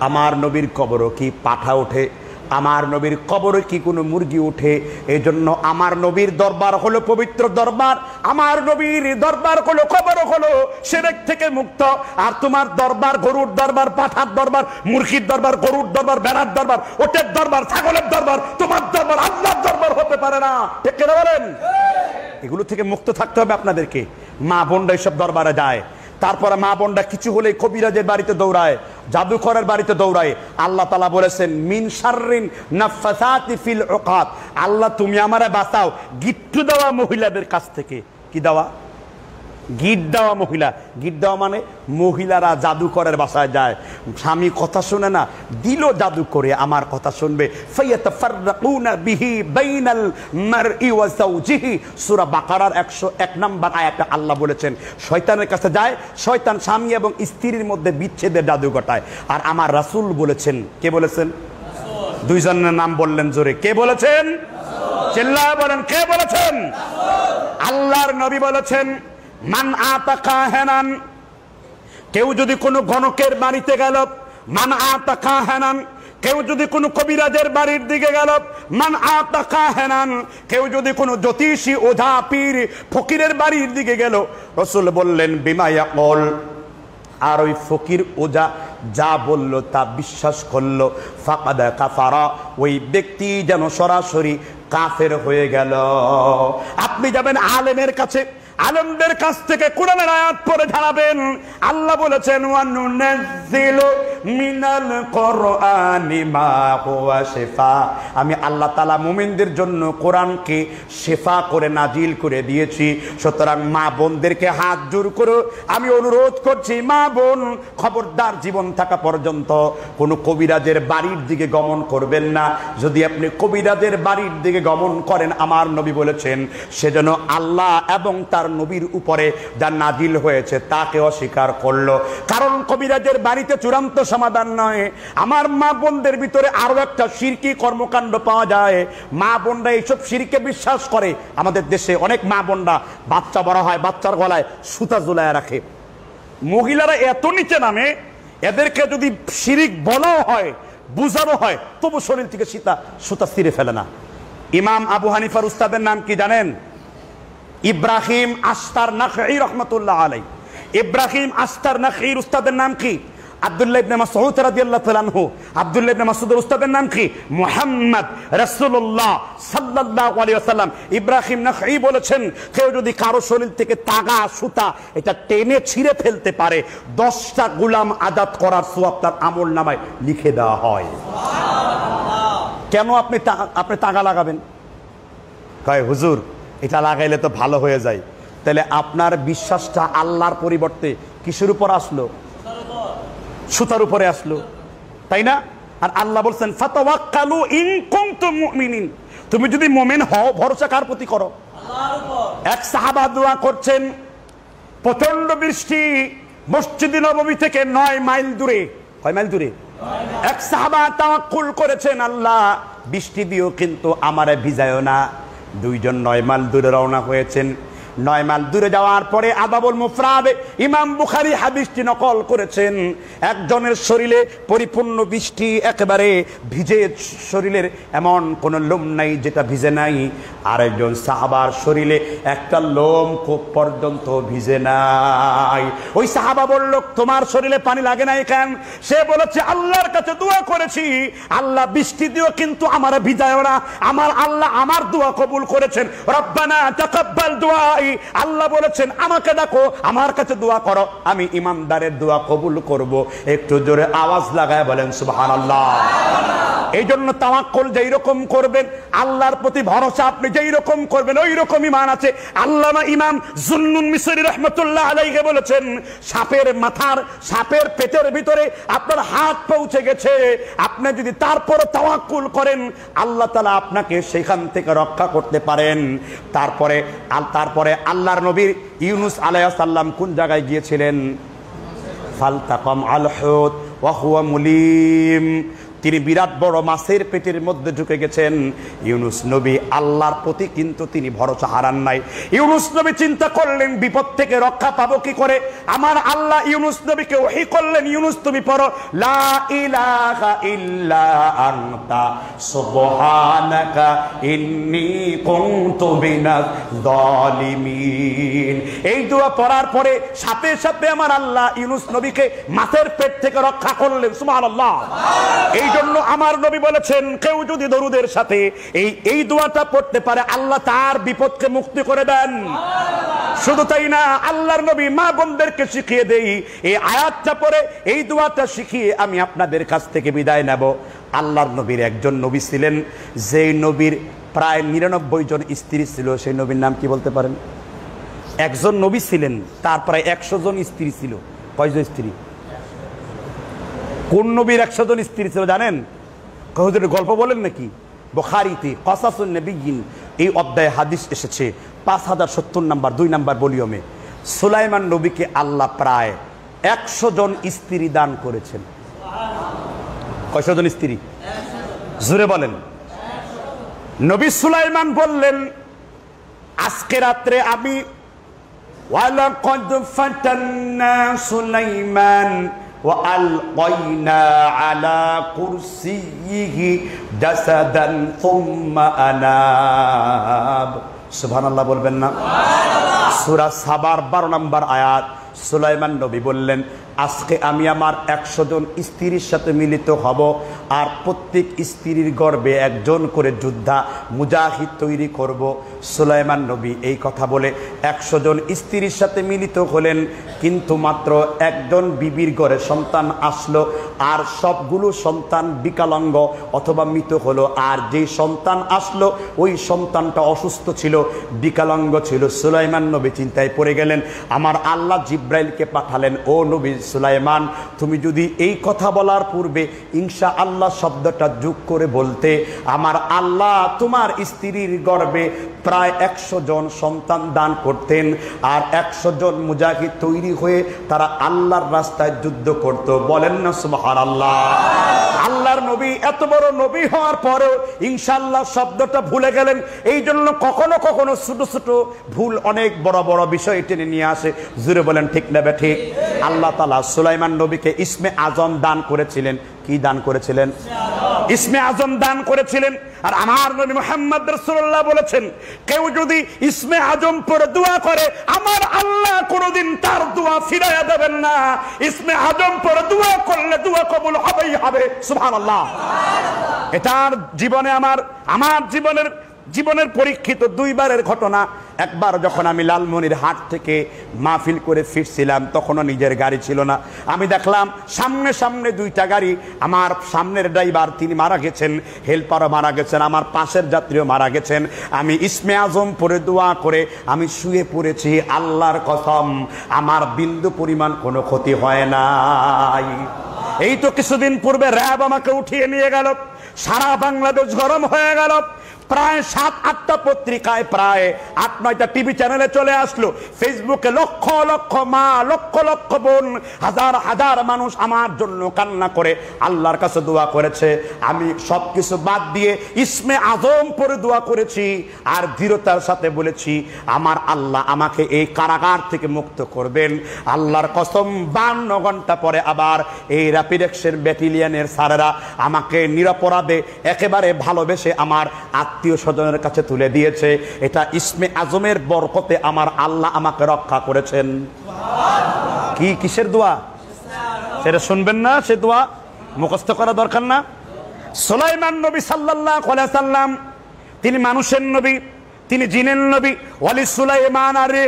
আমার নবীর কবরও কি পাঠা ওঠে আমার নবীর কবরে কি কোনো মুরগি ওঠে? এই জন্য আমার নবীর দরবার হলো পবিত্র দরবার, আমার নবীর দরবার হলো কবর হলো সেরেক থেকে মুক্ত। আর তোমার দরবার, গরুর দরবার, পাঠার দরবার, মুরগির দরবার, গরুর দরবার, বেড়ার দরবার, ওটের দরবার, ছাগলের দরবার, তোমার দরবার, আল্লাহর দরবার হতে পারে না। ঠিক কিনা বলেন? এগুলো থেকে মুক্ত থাকতে হবে আপনাদেরকে। মা বোনরা এইসব দরবারে যায়। তারপরে মা বোনরা কিছু হলে কবিরাজের বাড়িতে দৌড়ায়। জাদুকরের বাড়িতে দৌড়ায়। আল্লাহ তালা বলেছেন, মিন সারিন নাফাসাতি ফিল ওকাত আল্লাহ, তুমি আমারে বাঁচাও। গিট্টু দেওয়া মহিলাদের কাছ থেকে। কি দেওয়া? গিট দেওয়া মহিলা। গিট দেওয়া মানে মহিলারা জাদুকরের বাসায় যায়। স্বামী কথা শুনে না দিল জাদু করে, আমার কথা শুনবে। সূরা বাকারার 101 নম্বর আয়াতে আল্লাহ বলেছেন, শয়তানের কাছে যায়, শয়তান স্বামী এবং স্ত্রীর মধ্যে বিচ্ছেদের জাদু ঘটায়। আর আমার রাসূল বলেছেন, কে বলেছেন? দুইজনের নাম বললেন জোরে। কে বলেছেন? চিল্লায় বলেন, কে বলেছেন? আল্লাহর নবী বলেছেন মান আতাকা হেনান। কেউ যদি কোনো গণকের বাড়িতে গেল, মান আতাকা হেনান। কেউ যদি কোনো কবিরাজের বাড়ির দিকে গেল, মান আতাকা হেনান। কেউ যদি কোনো জ্যোতিষী ওঝা পীর ফকিরের বাড়ির দিকে গেল, রসুল বললেন বিমায়া কল আর ওই ফকির ওজা যা বলল তা বিশ্বাস করল। ফাঁকাদা কাফারা, ওই ব্যক্তি যেন সরাসরি কাফের হয়ে গেল। আপনি যাবেন আলেমের কাছে আলমদের কাছ থেকে কোরআনের আয়াত পরে ধারাবেন আল্লাহ বলেছেন মিনাল আমি আল্লাহ তালা মুমিনদের জন্য কোরআনকে শেফা করে নাজিল করে দিয়েছি। সুতরাং মা বোনদেরকে হাত জোর করে। আমি অনুরোধ করছি, মা বোন, খবরদার জীবন থাকা পর্যন্ত কোনো কবিরাজের বাড়ির দিকে গমন করবেন না। যদি আপনি কবিরাজের বাড়ির দিকে গমন করেন, আমার নবী বলেছেন সেজন্য আল্লাহ এবং তার নবীর উপরে যা নাজিল হয়েছে, তাকে অস্বীকার করল। কারণ কবিরাজের বাড়িতে চূড়ান্ত সমাধান নয়। আমার মা বোনদের ভিতরে আরও একটা সিরকি কর্মকাণ্ড পাওয়া যায়। মা বোনরা এইসব সিরকে বিশ্বাস করে। আমাদের দেশে অনেক মা বোনরা বাচ্চা বড় হয়, বাচ্চার গলায় সুতা ঝুলায় রাখে। মহিলারা এত নিচে নামে, এদেরকে যদি শিরিক বলাও হয়, বুঝানো হয়, তবু শরীর থেকে সীতা, সুতা ছিঁড়ে ফেলে না। ইমাম আবু হানিফার উস্তাদের নাম কি জানেন? ইব্রাহিম আস্তার নাখি রহমতুল্লাহ আলাই ইব্রাহিম আস্তার নাখির উস্তাদের নাম কি? আব্দুল্লাহ ইবনে মাসউদ রাদিয়াল্লাহু তাআলা আনহু। আব্দুল্লাহ ইবনে মাসউদের উস্তাদের নাম কি? মুহাম্মদ রাসূলুল্লাহ সাল্লাল্লাহু আলাইহি ওয়াসাল্লাম। ইব্রাহিম বলেছেন কেউ যদি কারও শরীর থেকে তাগা সুতা এটা টেনে ছিঁড়ে ফেলতে পারে দশটা গোলাম আজাদ করার সওয়াব তার আমল নামায় লিখে দেওয়া হয়। কেন আপনি তা- আপনি তাগা লাগাবেন? কয় হুজুর এটা লাগাইলে তো ভালো হয়ে যায়। তাহলে আপনার বিশ্বাসটা আল্লাহর পরিবর্তে কিসের উপর আসলো? সুতার উপরে আসলো। তাই না? আর আল্লাহ বলছেন ফাতাওয়াক্কালু ইন কুনতুম মুমিনিন। তুমি যদি মুমিন হও ভরসা কার প্রতি করো? এক সাহাবা দোয়া করছেন প্রচণ্ড বৃষ্টি মসজিদ নবমী থেকে নয় মাইল দূরে। কয় মাইল দূরে? এক সাহাবা তাওয়াক্কুল করেছেন আল্লাহ বৃষ্টি দিও কিন্তু আমারে ভিজায়ও না। দুইজন নয় মাইল দূরে রওনা হয়েছেন। নয় মাইল দূরে যাওয়ার পরে আদাবুল মুফরাদ ইমাম বুখারী হাদিসটি নকল করেছেন। একজনের শরীরে পরিপূর্ণ বৃষ্টি একেবারে ভিজে শরীরের এমন কোনো লোম নাই যেটা ভিজে নাই। আরেকজন সাহাবার শরীরে একটা লোম খুব পর্যন্ত ভিজে নাই। ওই সাহাবা বলল, তোমার শরীরে পানি লাগে নাই কেন? সে বলেছে, আল্লাহর কাছে দোয়া করেছি। আল্লাহ বৃষ্টি দিও, কিন্তু আমার ভিজায় না। আমার আল্লাহ আমার দোয়া কবুল করেছেন। রব্বানা তাকাব্বাল দুআই আল্লাহ বলেছেন, আমাকে ডাকো, আমার কাছে দোয়া করো, আমি ইমানদারের দোয়া কবুল করব। একটু জোরে আওয়াজ লাগায় বলেন, সুবহানাল্লাহ। এই জন্য তাওয়াক্কুল যেই রকম করবেন, আল্লাহর প্রতি ভরসা আপনি যেই রকম করবেন, ওই রকম ইমান আছে। আল্লামা ইমাম জুন্নুন মিসরি রহমতুল্লাহ আলাইহি বলেছেন, সাপের মাথার, সাপের পেটের ভিতরে আপনার হাত পৌঁছে গেছে। আপনি যদি তারপর তাওয়াক্কুল করেন, আল্লাহ তাআলা আপনাকে সেখান থেকে রক্ষা করতে পারেন। তারপরে তারপরে আল্লাহর নবীর ইউনুস আলাইহিস সালাম কোন জায়গায় গিয়েছিলেন? ফালতাকম আল হুত ওয়া হুয়া মুলিম। তিনি বিরাট বড় মাছের পেটের মধ্যে ঢুকে গেছেন। ইউনুস নবী আল্লাহর প্রতি কিন্তু তিনি ভরসা হারান নাই। ইউনুস নবী চিন্তা করলেন, বিপদ থেকে রক্ষা পাবো কি করে? আমার আল্লাহ ইউনুস নবীকে ওহি করলেন, ইউনুস, তুমি পড়ো, লা ইলাহা ইল্লা আনতা, সুবহানাকা ইন্নী কুনতু মিনাজ জালিমিন এই দোয়া পড়ার পরে সাথে সাথে আমার আল্লাহ ইউনুস নবীকে মাছের পেট থেকে রক্ষা করলেন, সুবহানাল্লাহ। এই জন্য আমার নবী বলেছেন, কেউ যদি দরুদের সাথে এই এই দোয়াটা পড়তে পারে, আল্লাহ তার বিপদকে মুক্তি করে দেন। শুধু তাই না, আল্লাহর নবী মা বোনদেরকে শিখিয়ে দেই, এই আয়াতটা পরে এই দোয়াটা শিখিয়ে আমি আপনাদের কাছ থেকে বিদায় নেব। আল্লাহর নবীর একজন নবী ছিলেন, যেই নবীর প্রায় নিরানব্বই জন স্ত্রী ছিল, সেই নবীর নাম কি বলতে পারেন? একজন নবী ছিলেন, তার প্রায় একশো জন স্ত্রী ছিল। কয়জন স্ত্রী? কোন নবীর একশো জন স্ত্রী ছিল জানেন? হুজুরের গল্প বলেন নাকি? বখারিতে কসাসুল নবীন এই অধ্যায় হাদিস এসেছে, পাঁচ হাজার সত্তর নাম্বার, দুই নাম্বার বলিয়মে সুলাইমান নবীকে আল্লাহ প্রায় একশো জন স্ত্রী দান করেছেন। কয়শো জন স্ত্রী? জুড়ে বলেন। নবী সুলাইমান বললেন, আজকে রাত্রে আমি ওয়ালা কদ ফাটান্না সুলাইমান وألقينا على كرسيه جسدا ثم أناب সুবহান আল্লাহ বলবেন না সুরা সাবার বারো নম্বর আয়াত সুলাইমান নবী বললেন আজকে আমি আমার একশো জন স্ত্রীর সাথে মিলিত হব আর প্রত্যেক স্ত্রীর গর্বে একজন করে যোদ্ধা মুজাহিদ তৈরি করব। সুলাইমান নবী এই কথা বলে একশো জন স্ত্রীর সাথে মিলিত হলেন, কিন্তু মাত্র একজন বিবির ঘরে সন্তান আসলো আর সবগুলো সন্তান বিকালাঙ্গ অথবা মৃত হলো। আর যেই সন্তান আসলো, ওই সন্তানটা অসুস্থ ছিল, বিকালাঙ্গ ছিল। সুলাইমান নবী চিন্তায় পড়ে গেলেন, আমার আল্লাহ জিব্রাইলকে পাঠালেন, ও নবী সুলাইমান, তুমি যদি এই কথা বলার পূর্বে ইনশা আল্লাহ শব্দটা যোগ করে বলতে, আমার আল্লাহ তোমার স্ত্রীর গর্বে প্রায় একশো জন সন্তান দান করতেন আর একশো জন মুজাহিদ তৈরি হয়ে তারা আল্লাহর রাস্তায় যুদ্ধ করত। বলেন না সুবাহার আল্লাহ আল্লাহর নবী, এত বড় নবী হওয়ার পরেও ইনশাল্লাহ শব্দটা ভুলে গেলেন। এই জন্য কখনো কখনো ছোট ছোট ভুল অনেক বড় বড় বিষয় টেনে নিয়ে আসে। জুড়ে বলেন, ঠিক নেবে ঠিক? আল্লাহ তালা সুলাইমান নবীকে ইসমে আজম দান করেছিলেন। কি দান করেছিলেন? ইসমে আজম দান করেছিলেন। আর আমার নবী মোহাম্মদ রসুল্লাহ বলেছেন, কেউ যদি ইসমে আজম পরে দোয়া করে, আমার আল্লাহ কোনোদিন তার দোয়া ফিরাইয়া দেবেন না। ইসমে আজম পরে দোয়া করলে দোয়া কবুল হবেই হবে। সুবহানাল্লাহ। এটার জীবনে আমার আমার জীবনের জীবনের পরীক্ষিত দুইবারের ঘটনা। একবার যখন আমি লালমনির হাট থেকে মাহফিল করে ফিরছিলাম, তখনও নিজের গাড়ি ছিল না। আমি দেখলাম সামনে সামনে দুইটা গাড়ি, আমার সামনের ড্রাইভার তিনি মারা গেছেন, হেল্পারও মারা গেছেন, আমার পাশের যাত্রীও মারা গেছেন। আমি ইসমে আজম পরে দোয়া করে আমি শুয়ে পড়েছি, আল্লাহর কসম, আমার বিন্দু পরিমাণ কোনো ক্ষতি হয় নাই। এই তো কিছুদিন পূর্বে র্যাব আমাকে উঠিয়ে নিয়ে গেল, সারা বাংলাদেশ গরম হয়ে গেল প্রায় সাত, আটটা পত্রিকায় প্রায় আট, নয়টা টিভি চ্যানেলে চলে আসলো। ফেসবুকে লক্ষ লক্ষ মা, লক্ষ লক্ষ বোন, হাজার হাজার মানুষ আমার জন্য কান্না করে আল্লাহর কাছে দোয়া করেছে। আমি সব কিছু বাদ দিয়ে ইসমে আজম পরে দোয়া করেছি আর দৃঢ়তার সাথে বলেছি, আমার আল্লাহ আমাকে এই কারাগার থেকে মুক্ত করবেন। আল্লাহর কসম, বান্ন ঘণ্টা পরে আবার এই র্যাপিড অ্যাকশন ব্যাটালিয়নের স্যারেরা আমাকে নিরাপরাধে একেবারে ভালোবেসে আমার আত্মীয় স্বজনের কাছে তুলে দিয়েছে, এটা ইসমে আজমের বরকতে আমার আল্লাহ আমাকে রক্ষা করেছেন। কি, কিসের দোয়া? সেটা শুনবেন না, সে দোয়া মুখস্থ করা দরকার না। সোলাইমান নবী সাল্লাল্লাহ সাল্লাম তিনি মানুষের নবী, তিনি জিনের নবী। ওয়ালি সুলাইমান আরে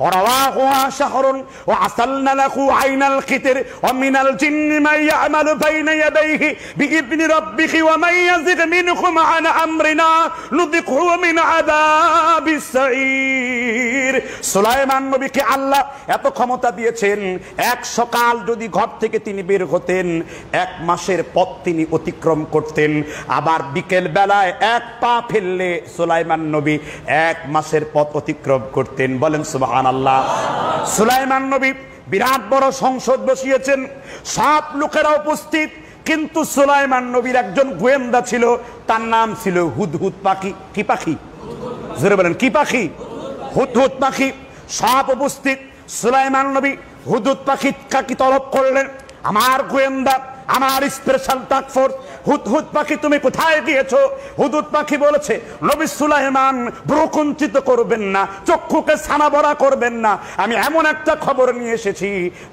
ورواقها شهر وعسلنا له عين الخطر ومن الجن من يعمل بين يديه بإذن ربه ومن يزغ منهم عن أمرنا نذقه من عذاب السعير সুলাইমান নবীকে আল্লাহ এত ক্ষমতা দিয়েছেন এক সকাল যদি ঘর থেকে তিনি বের হতেন এক মাসের পথ তিনি অতিক্রম করতেন আবার বিকেল বেলায় এক পা ফেললে সুলাইমান নবী এক মাসের পথ অতিক্রম করতেন বলেন আল্লাহ সুলাইমান নবী বিরাট বড় সংসদ বসিয়েছেন। সব লোকেরা উপস্থিত, কিন্তু সুলাইমান নবীর একজন গোয়েন্দা ছিল, তার নাম ছিল হুদহুদ পাখি। কি পাখি? জোরে বলেন, কি পাখি? হুদহুদ পাখি। সব উপস্থিত, সুলাইমান নবী হুদুদ পাখি কাকি তলব করলেন। আমার গোয়েন্দা, আমার স্পেশাল টাক ফোর্স হুদহুদ পাখি তুমি কোথায় গিয়েছো? হুদুদ পাখি বলেছে, নবী সুলাইমান ভ্রুকুঞ্চিত করবেন না, চক্ষুকে ছানা বড়া করবেন না। আমি এমন একটা খবর নিয়ে এসেছি,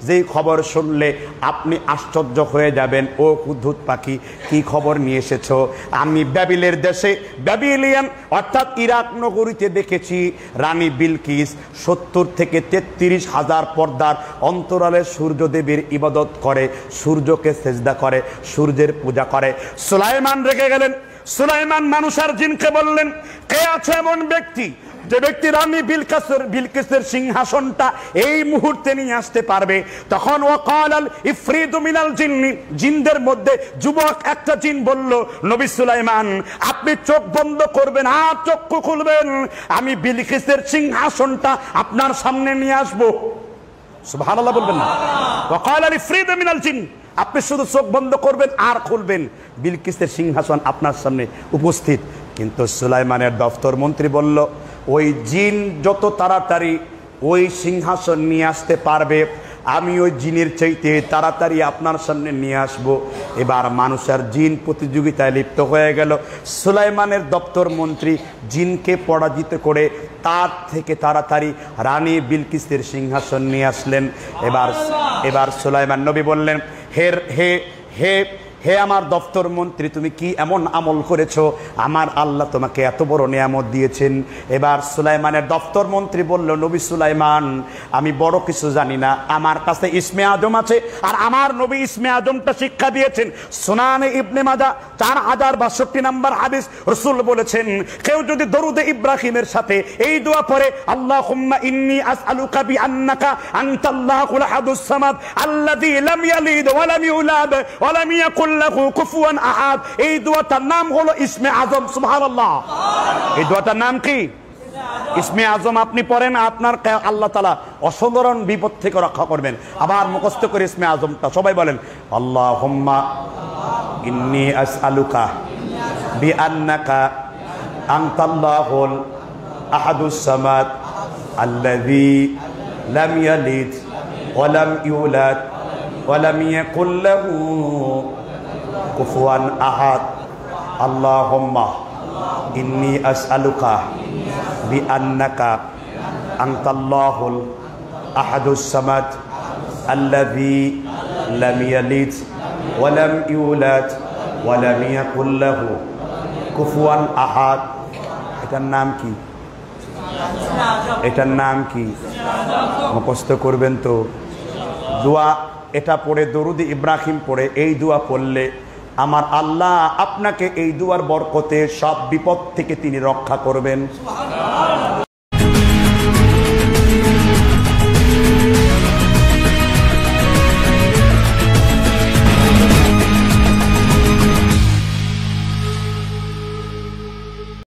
যেই খবর শুনলে আপনি আশ্চর্য হয়ে যাবেন, ও হুদহুদ পাখি, কি খবর নিয়ে এসেছ? আমি ব্যাবিলের দেশে, ব্যাবিলিয়ান, অর্থাৎ ইরাক নগরীতে দেখেছি, রানী বিলকিস সত্তর থেকে তেত্রিশ হাজার পর্দার অন্তরালে সূর্যদেবীর ইবাদত করে, সূর্যকে সেজদা করে, সূর্যের পূজা করে। সুলাইমান রেখে গেলেন। সুলাইমান মানুষের জিনকে বললেন, কে আছে এমন ব্যক্তি যে ব্যক্তি রানী বিলকাসের বিলকিসের সিংহাসনটা এই মুহূর্তে নিয়ে আসতে পারবে? তখন ও কালাল, ইফরিদু মিনাল জিন্নি। জিনদের মধ্যে যুবক একটা জিন বলল, নবী সুলাইমান, আপনি চোখ বন্ধ করবেন আর চক্ষু খুলবেন। আমি বিলকিসের সিংহাসনটা আপনার সামনে নিয়ে আসব। সুবহানাল্লাহ বলবেন না। ও কালাল, ইফরিদু মিনাল জিন আপনি শুধু চোখ বন্ধ করবেন, আর খুলবেন। বিলকিসের সিংহাসন আপনার সামনে উপস্থিত। কিন্তু সুলাইমানের দফতর মন্ত্রী বলল, ওই জিন যত তাড়াতাড়ি ওই সিংহাসন নিয়ে আসতে পারবে, আমি ওই জিনের চাইতে তাড়াতাড়ি আপনার সামনে নিয়ে আসব। এবার মানুষের জিন প্রতিযোগিতায় লিপ্ত হয়ে গেল। সুলাইমানের দপ্তর মন্ত্রী জিনকে পরাজিত করে তার থেকে তাড়াতাড়ি রানী বিলকিসের সিংহাসন নিয়ে আসলেন। এবার এবার সুলাইমান নবী বললেন হে হে হে হে আমার দপ্তর মন্ত্রী, তুমি কি এমন আমল করেছ? আমার আল্লাহ তোমাকে এত বড় নিয়ামত দিয়েছেন। এবার সুলাইমানের দপ্তর মন্ত্রী বলল, নবী সুলাইমান, আমি বড় কিছু জানি না। আমার কাছে ইসমে আজম আছে আর আমার নবী ইসমে আজমটা শিক্ষা দিয়েছেন। সোনানে ইবনে মাজা চার হাজার বাষট্টি নাম্বার হাদিস রসুল বলেছেন, কেউ যদি দরুদে ইব্রাহিমের সাথে এই দোয়া পড়ে আল্লাহ হুম্মা ইন্নি আসআলুকা বি আন্নাকা আনতাল্লাহুল আহাদুস সামাদ আল্লাযী লাম ইয়ালিদ ওয়া লাম লাহু কুফুয়ান আহাদ এই দোয়াটার নাম হলো ইসমে আজম সুবহানাল্লাহ এই দোয়াটার নাম কি ইসমে আজম আপনি পড়েন, আপনার কে- আল্লাহ তালা অসাধারণ বিপদ থেকে রক্ষা করবেন। আবার মুখস্থ করে ইসমে আজমটা সবাই বলেন আল্লাহ হোম্মা ইন্নি আসআলুকা বি আন্নাকা আনতাল্লাহুল আহাদুস সামাদ আল্লাযী লাম ইয়ালিদ ওয়া লাম ইউলাদ ওয়া লাম ইয়াকুল লাহু কুফুয়ান আহাদ আল্লাহুম্মা ইন্নি আসআলুকা بأنك أنت الله الأحد الصمد الذي لم يلد ولم يولد ولم يكن له কুফুয়ান আহাদ এটার নাম কি এটার নাম কি মুখস্থ করবেন তো দোয়া এটা পড়ে দরুদি ইব্রাহিম পড়ে এই দোয়া পড়লে আমার আল্লাহ আপনাকে এই দুয়ার বরকতে সব বিপদ থেকে তিনি রক্ষা করবেন।